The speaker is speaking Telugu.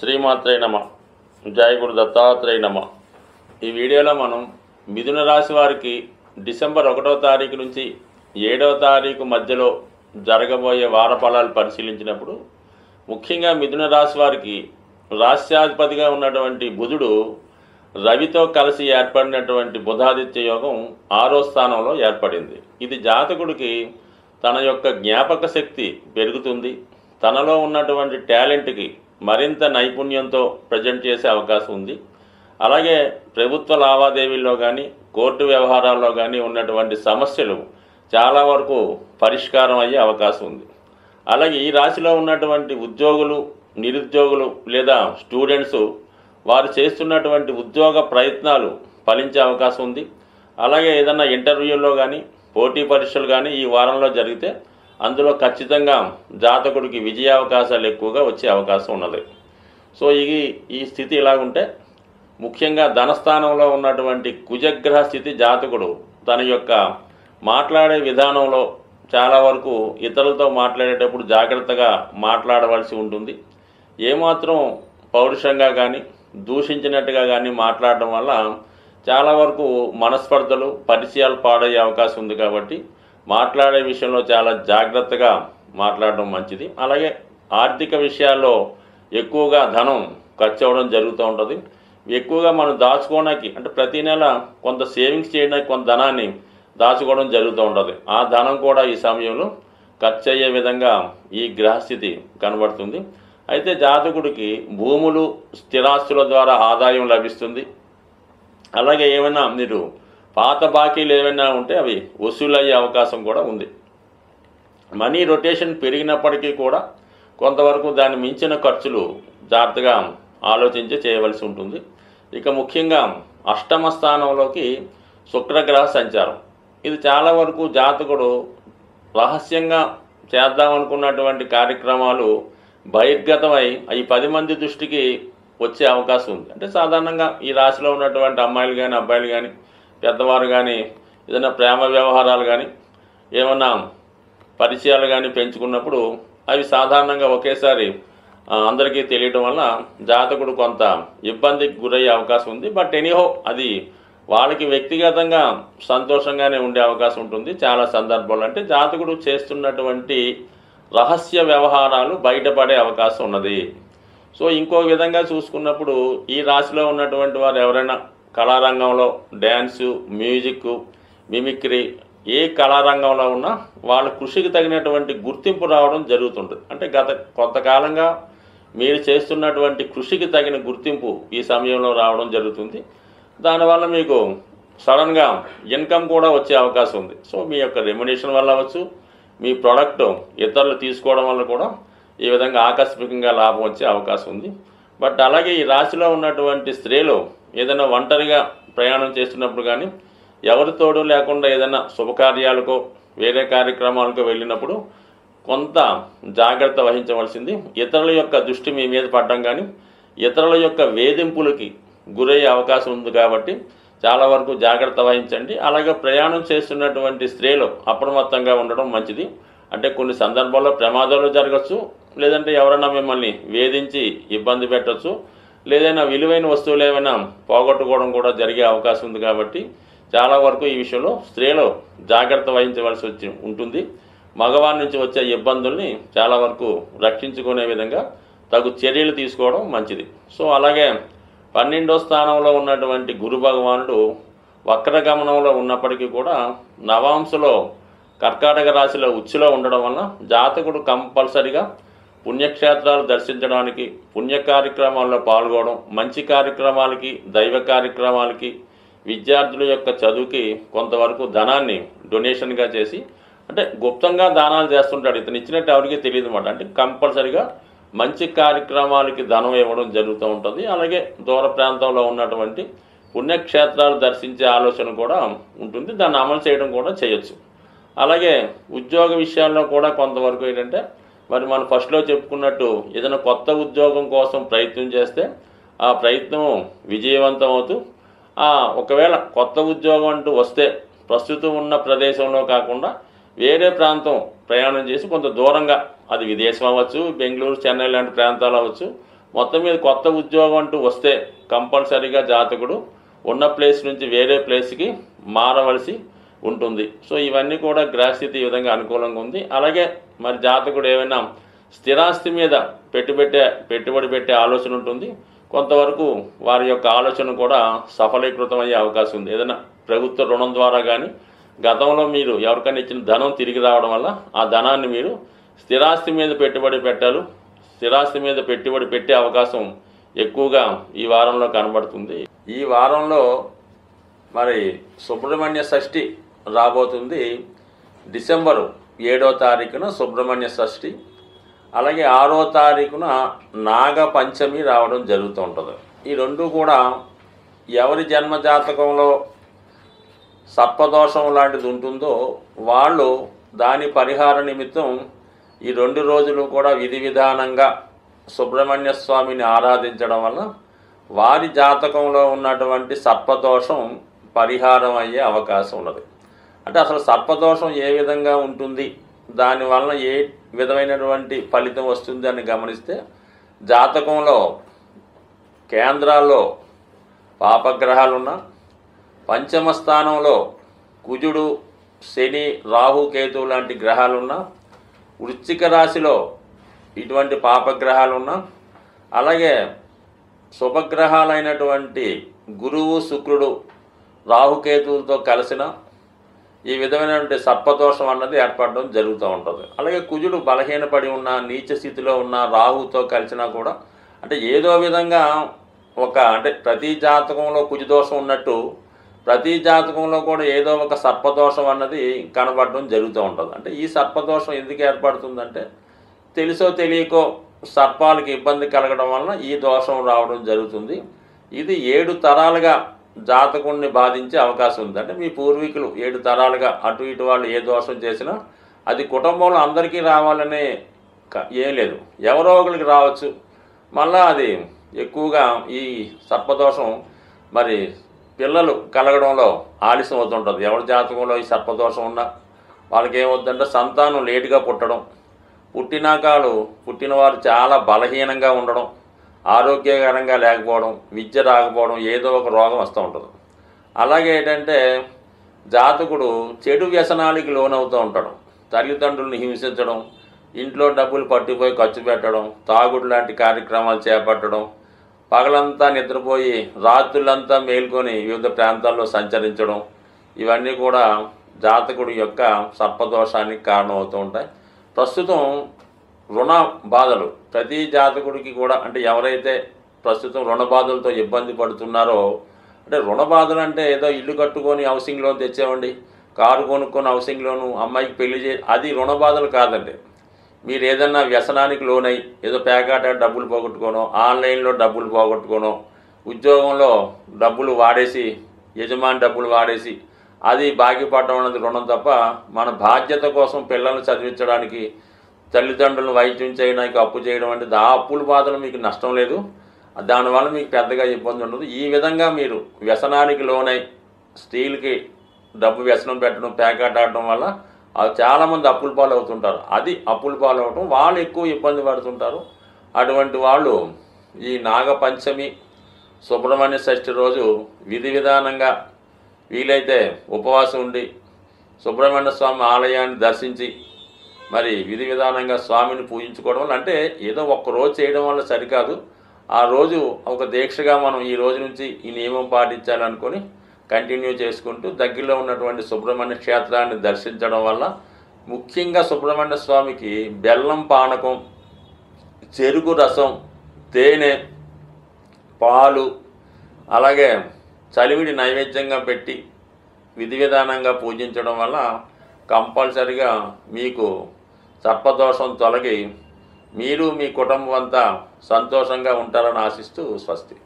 శ్రీమాత్రే నమ. జయ గురు దత్తాత్రేయ నమ. ఈ వీడియోలో మనం మిథున రాశి వారికి డిసెంబర్ ఒకటో తారీఖు నుంచి ఏడవ తారీఖు మధ్యలో జరగబోయే వార ఫలాలు పరిశీలించినప్పుడు ముఖ్యంగా మిథున రాశి వారికి రాశ్యాధిపతిగా ఉన్నటువంటి బుధుడు రవితో కలిసి ఏర్పడినటువంటి బుధాదిత్య యోగం ఆరో స్థానంలో ఏర్పడింది. ఇది జాతకుడికి తన యొక్క జ్ఞాపక శక్తి పెరుగుతుంది. తనలో ఉన్నటువంటి టాలెంట్కి మరింత నైపుణ్యంతో ప్రజెంట్ చేసే అవకాశం ఉంది. అలాగే ప్రభుత్వ లావాదేవీల్లో కానీ కోర్టు వ్యవహారాల్లో కానీ ఉన్నటువంటి సమస్యలు చాలా వరకు పరిష్కారం అయ్యే అవకాశం ఉంది. అలాగే ఈ రాశిలో ఉన్నటువంటి ఉద్యోగులు నిరుద్యోగులు లేదా స్టూడెంట్స్ వారు చేస్తున్నటువంటి ఉద్యోగ ప్రయత్నాలు ఫలించే అవకాశం ఉంది. అలాగే ఏదన్నా ఇంటర్వ్యూల్లో కానీ పోటీ పరీక్షలు కానీ ఈ వారంలో జరిగితే అందులో ఖచ్చితంగా జాతకుడికి విజయావకాశాలు ఎక్కువగా వచ్చే అవకాశం ఉన్నది. సో ఇది ఈ స్థితి ఇలాగుంటే ముఖ్యంగా ధనస్థానంలో ఉన్నటువంటి కుజగ్రహ స్థితి జాతకుడు తన యొక్క మాట్లాడే విధానంలో చాలా వరకు ఇతరులతో మాట్లాడేటప్పుడు జాగ్రత్తగా మాట్లాడవలసి ఉంటుంది. ఏమాత్రం పౌరుషంగా కానీ దూషించినట్టుగా కానీ మాట్లాడడం వల్ల చాలా వరకు మనస్పర్ధలు పరిచయాలు పాడయ్యే అవకాశం ఉంది కాబట్టి మాట్లాడే విషయంలో చాలా జాగ్రత్తగా మాట్లాడడం మంచిది. అలాగే ఆర్థిక విషయాల్లో ఎక్కువగా ధనం ఖర్చు అవ్వడం జరుగుతూ ఉంటుంది. ఎక్కువగా మనం దాచుకోవడానికి అంటే ప్రతి నెల కొంత సేవింగ్స్ చేయడానికి కొంత ధనాన్ని దాచుకోవడం జరుగుతూ ఉంటుంది. ఆ ధనం కూడా ఈ సమయంలో ఖర్చు అయ్యే విధంగా ఈ గ్రహస్థితి కనబడుతుంది. అయితే జాతకుడికి భూములు స్థిరాస్తుల ద్వారా ఆదాయం లభిస్తుంది. అలాగే ఏమైనా మీరు పాత బాకీలు ఏమైనా ఉంటే అవి వసూలయ్యే అవకాశం కూడా ఉంది. మనీ రొటేషన్ పెరిగినప్పటికీ కూడా కొంతవరకు దాన్ని మించిన ఖర్చులు జాగ్రత్తగా ఆలోచించి చేయవలసి ఉంటుంది. ఇక ముఖ్యంగా అష్టమ స్థానంలోకి శుక్రగ్రహ సంచారం. ఇది చాలా వరకు జాతకుడు రహస్యంగా చేద్దామనుకున్నటువంటి కార్యక్రమాలు బహిర్గతమై ఈ పది మంది దృష్టికి వచ్చే అవకాశం ఉంది. అంటే సాధారణంగా ఈ రాశిలో ఉన్నటువంటి అమ్మాయిలు కానీ అబ్బాయిలు కానీ పెద్దవారు కానీ ఏదైనా ప్రేమ వ్యవహారాలు కానీ ఏమన్నా పరిచయాలు కానీ పెంచుకున్నప్పుడు అవి సాధారణంగా ఒకేసారి అందరికీ తెలియటం వల్ల జాతకుడు కొంత ఇబ్బందికి గురయ్యే అవకాశం ఉంది. బట్ ఎనీహో అది వాళ్ళకి వ్యక్తిగతంగా సంతోషంగానే ఉండే అవకాశం ఉంటుంది. చాలా సందర్భాలు అంటే జాతకుడు చేస్తున్నటువంటి రహస్య వ్యవహారాలు బయటపడే అవకాశం ఉన్నది. సో ఇంకో విధంగా చూసుకున్నప్పుడు ఈ రాశిలో ఉన్నటువంటి వారు ఎవరైనా కళారంగంలో డ్యాన్సు మ్యూజిక్ మిమిక్రీ ఏ కళారంగంలో ఉన్నా వాళ్ళ కృషికి తగినటువంటి గుర్తింపు రావడం జరుగుతుంటుంది. అంటే గత కొంతకాలంగా మీరు చేస్తున్నటువంటి కృషికి తగిన గుర్తింపు ఈ సమయంలో రావడం జరుగుతుంది. దానివల్ల మీకు సడన్గా ఇన్కమ్ కూడా వచ్చే అవకాశం ఉంది. సో మీ యొక్క రెమ్యునేషన్ వల్ల అవ్వచ్చు మీ ప్రోడక్ట్ ఇతరులు తీసుకోవడం వల్ల కూడా ఈ విధంగా ఆకస్మికంగా లాభం వచ్చే అవకాశం ఉంది. బట్ అలాగే ఈ రాశిలో ఉన్నటువంటి స్త్రీలు ఏదైనా ఒంటరిగా ప్రయాణం చేస్తున్నప్పుడు కానీ ఎవరి తోడు లేకుండా ఏదైనా శుభకార్యాలకో వేరే కార్యక్రమాలకు వెళ్ళినప్పుడు కొంత జాగ్రత్త వహించవలసింది. ఇతరుల యొక్క దృష్టి మీ మీద పడడం కానీ ఇతరుల యొక్క వేధింపులకి గురయ్యే అవకాశం ఉంది కాబట్టి చాలా వరకు జాగ్రత్త వహించండి. అలాగే ప్రయాణం చేస్తున్నటువంటి స్త్రీలు అప్రమత్తంగా ఉండడం మంచిది. అంటే కొన్ని సందర్భాల్లో ప్రమాదాలు జరగచ్చు లేదంటే ఎవరైనా మిమ్మల్ని వేధించి ఇబ్బంది పెట్టచ్చు. లేదైనా విలువైన వస్తువులు ఏమైనా పోగొట్టుకోవడం కూడా జరిగే అవకాశం ఉంది కాబట్టి చాలా వరకు ఈ విషయంలో స్త్రీలు జాగ్రత్త వహించవలసి వచ్చి ఉంటుంది. మగవారి నుంచి వచ్చే ఇబ్బందుల్ని చాలా వరకు రక్షించుకునే విధంగా తగు చర్యలు తీసుకోవడం మంచిది. సో అలాగే పన్నెండో స్థానంలో ఉన్నటువంటి గురు భగవానుడు వక్రగమనంలో ఉన్నప్పటికీ కూడా నవాంశలో కర్కాటక రాశిలో ఉచ్చులో ఉండడం వల్ల జాతకుడు కంపల్సరిగా పుణ్యక్షేత్రాలు దర్శించడానికి పుణ్య కార్యక్రమాల్లో పాల్గొనడం మంచి కార్యక్రమాలకి దైవ కార్యక్రమాలకి విద్యార్థుల యొక్క చదువుకి కొంతవరకు ధనాన్ని డొనేషన్గా చేసి అంటే గుప్తంగా దానాలు చేస్తుంటాడు. ఇతను ఇచ్చినట్టు ఎవరికి తెలియదు అనమాట అంటే కంపల్సరిగా మంచి కార్యక్రమాలకి ధనం ఇవ్వడం జరుగుతూ ఉంటుంది. అలాగే దూర ప్రాంతంలో ఉన్నటువంటి పుణ్యక్షేత్రాలు దర్శించే ఆలోచన కూడా ఉంటుంది. దాన్ని అమలు చేయడం కూడా చేయొచ్చు. అలాగే ఉద్యోగ విషయాల్లో కూడా కొంతవరకు ఏంటంటే మరి మనం ఫస్ట్లో చెప్పుకున్నట్టు ఏదైనా కొత్త ఉద్యోగం కోసం ప్రయత్నం చేస్తే ఆ ప్రయత్నం విజయవంతం అవుతూ ఒకవేళ కొత్త ఉద్యోగం అంటూ వస్తే ప్రస్తుతం ఉన్న ప్రదేశంలో కాకుండా వేరే ప్రాంతం ప్రయాణం చేసి కొంత దూరంగా అది విదేశం అవ్వచ్చు బెంగళూరు చెన్నై లాంటి ప్రాంతాలు అవ్వచ్చు మొత్తం మీద కొత్త ఉద్యోగం అంటూ వస్తే కంపల్సరీగా జాతకుడు ఉన్న ప్లేస్ నుంచి వేరే ప్లేస్కి మారవలసి ఉంటుంది. సో ఇవన్నీ కూడా గ్రహస్థితి ఈ విధంగా అనుకూలంగా ఉంది. అలాగే మరి జాతకుడు ఏమైనా స్థిరాస్తి మీద పెట్టుబెట్టే పెట్టుబడి పెట్టే ఆలోచన ఉంటుంది. కొంతవరకు వారి యొక్క ఆలోచన కూడా సఫలీకృతం అయ్యే అవకాశం ఉంది. ఏదైనా ప్రభుత్వ రుణం ద్వారా కానీ గతంలో మీరు ఎవరికైనా ఇచ్చిన ధనం తిరిగి రావడం వల్ల ఆ ధనాన్ని మీరు స్థిరాస్తి మీద పెట్టుబడి పెట్టారు స్థిరాస్తి మీద పెట్టుబడి పెట్టే అవకాశం ఎక్కువగా ఈ వారంలో కనబడుతుంది. ఈ వారంలో మరి సుబ్రహ్మణ్య షష్ఠి రాబోతుంది డిసెంబరు ఏడో తారీఖున సుబ్రహ్మణ్య షష్ఠి అలాగే ఆరో తారీఖున నాగ పంచమి రావడం జరుగుతూ ఉంటుంది. ఈ రెండు కూడా ఎవరి జన్మ జాతకంలో సర్పదోషం లాంటిది ఉంటుందో వాళ్ళు దాని పరిహార నిమిత్తం ఈ రెండు రోజులు కూడా విధి విధానంగా సుబ్రహ్మణ్య స్వామిని ఆరాధించడం వల్ల వారి జాతకంలో ఉన్నటువంటి సర్పదోషం పరిహారం అయ్యే అవకాశం ఉన్నది. అంటే అసలు సర్పదోషం ఏ విధంగా ఉంటుంది? దానివల్ల ఏ విధమైనటువంటి ఫలితం వస్తుంది అని గమనిస్తే జాతకంలో కేంద్రాల్లో పాపగ్రహాలున్న పంచమ స్థానంలో కుజుడు శని రాహు కేతు లాంటి గ్రహాలున్న వృశ్చిక రాశిలో ఇటువంటి పాపగ్రహాలున్న అలాగే శుభగ్రహాలైనటువంటి గురువు శుక్రుడు రాహుకేతువులతో కలిసిన ఈ విధమైనటువంటి సర్పదోషం అన్నది ఏర్పడడం జరుగుతూ ఉంటుంది. అలాగే కుజుడు బలహీనపడి ఉన్న నీచ స్థితిలో ఉన్న రాహుతో కలిసినా కూడా అంటే ఏదో విధంగా ఒక అంటే ప్రతి జాతకంలో కుజదోషం ఉన్నట్టు ప్రతి జాతకంలో కూడా ఏదో ఒక సర్పదోషం అన్నది కనబడడం జరుగుతూ ఉంటుంది. అంటే ఈ సర్పదోషం ఎందుకు ఏర్పడుతుందంటే తెలుసో తెలియకో సర్పాలకు ఇబ్బంది కలగడం వలన ఈ దోషం రావడం జరుగుతుంది. ఇది ఏడు తరాలుగా జాతకుణ్ణి బాధించే అవకాశం ఉంది. అంటే మీ పూర్వీకులు ఏడు తరాలుగా అటు ఇటు వాళ్ళు ఏ దోషం చేసినా అది కుటుంబంలో అందరికీ రావాలనే ఏం లేదు. ఎవరో ఒకరికి రావచ్చు. మళ్ళా అది ఎక్కువగా ఈ సర్పదోషం మరి పిల్లలు కలగడంలో ఆలస్యం అవుతుంటుంది. ఎవరి జాతకంలో ఈ సర్పదోషం ఉన్నా వాళ్ళకి ఏమవుతుందంటే సంతానం లేటుగా పుట్టడం. పుట్టినాకాలు పుట్టినవారు చాలా బలహీనంగా ఉండడం. ఆరోగ్యకరంగా లేకపోవడం విద్య రాకపోవడం ఏదో ఒక రోగం వస్తూ ఉంటుంది. అలాగే ఏంటంటే జాతకుడు చెడు వ్యసనాలకి లోనవుతూ ఉంటాడు. తల్లిదండ్రులను హింసించడం ఇంట్లో డబ్బులు పట్టుకుపోయి ఖర్చు పెట్టడం తాగుడు లాంటి కార్యక్రమాలు చేపట్టడం పగలంతా నిద్రపోయి రాత్రులంతా మేల్కొని వివిధ ప్రాంతాల్లో సంచరించడం ఇవన్నీ కూడా జాతకుడి యొక్క సర్పదోషానికి కారణమవుతూ ఉంటాయి. ప్రస్తుతం రుణ బాధలు. ప్రతి జాతకుడికి కూడా అంటే ఎవరైతే ప్రస్తుతం రుణ బాధలతో ఇబ్బంది పడుతున్నారో అంటే రుణ బాధలు అంటే ఏదో ఇల్లు కట్టుకొని హౌసింగ్ లోన్ తెచ్చామండి. కారు కొనుక్కొని హౌసింగ్ లోను అమ్మాయికి పెళ్ళి చే అది రుణ బాధలు కాదండి. మీరు ఏదన్నా వ్యసనానికి లోనై ఏదో పేకాట డబ్బులు పోగొట్టుకోనో ఆన్లైన్లో డబ్బులు పోగొట్టుకోనో ఉద్యోగంలో డబ్బులు వాడేసి యజమాని డబ్బులు వాడేసి అది బాగిపడడం అన్నది రుణం తప్ప మన బాధ్యత కోసం పిల్లల్ని చదివించడానికి తల్లిదండ్రులను వైద్యం చేయడానికి అప్పు చేయడం అంటే ఆ అప్పుల బాధలు మీకు నష్టం లేదు. దానివల్ల మీకు పెద్దగా ఇబ్బంది ఉండదు. ఈ విధంగా మీరు వ్యసనానికి లోనై స్త్రీలకి డబ్బు వ్యసనం పెట్టడం ప్యాకెట్ ఆడటం వల్ల అవి చాలామంది అప్పుల పాలు అవుతుంటారు అది అప్పుల పాలు అవటం వాళ్ళు ఎక్కువ ఇబ్బంది పడుతుంటారు. అటువంటి వాళ్ళు ఈ నాగపంచమి సుబ్రహ్మణ్య షష్ఠి రోజు విధి విధానంగా వీలైతే ఉపవాసం ఉండి సుబ్రహ్మణ్య స్వామి ఆలయాన్ని దర్శించి మరి విధి విధానంగా స్వామిని పూజించుకోవడం వల్ల అంటే ఏదో ఒక్క రోజు చేయడం వల్ల సరికాదు. ఆ రోజు ఒక దీక్షగా మనం ఈ రోజు నుంచి ఈ నియమం పాటించాలనుకొని కంటిన్యూ చేసుకుంటూ దగ్గరలో ఉన్నటువంటి సుబ్రహ్మణ్య క్షేత్రాన్ని దర్శించడం వల్ల ముఖ్యంగా సుబ్రహ్మణ్య స్వామికి బెల్లం పానకం చెరుకు రసం తేనె పాలు అలాగే చలివిడి నైవేద్యంగా పెట్టి విధి విధానంగా పూజించడం వల్ల కంపల్సరిగా మీకు సర్పదోషం తొలగి మీరు మీ కుటుంబం అంతా సంతోషంగా ఉంటారని ఆశిస్తూ స్వస్తి.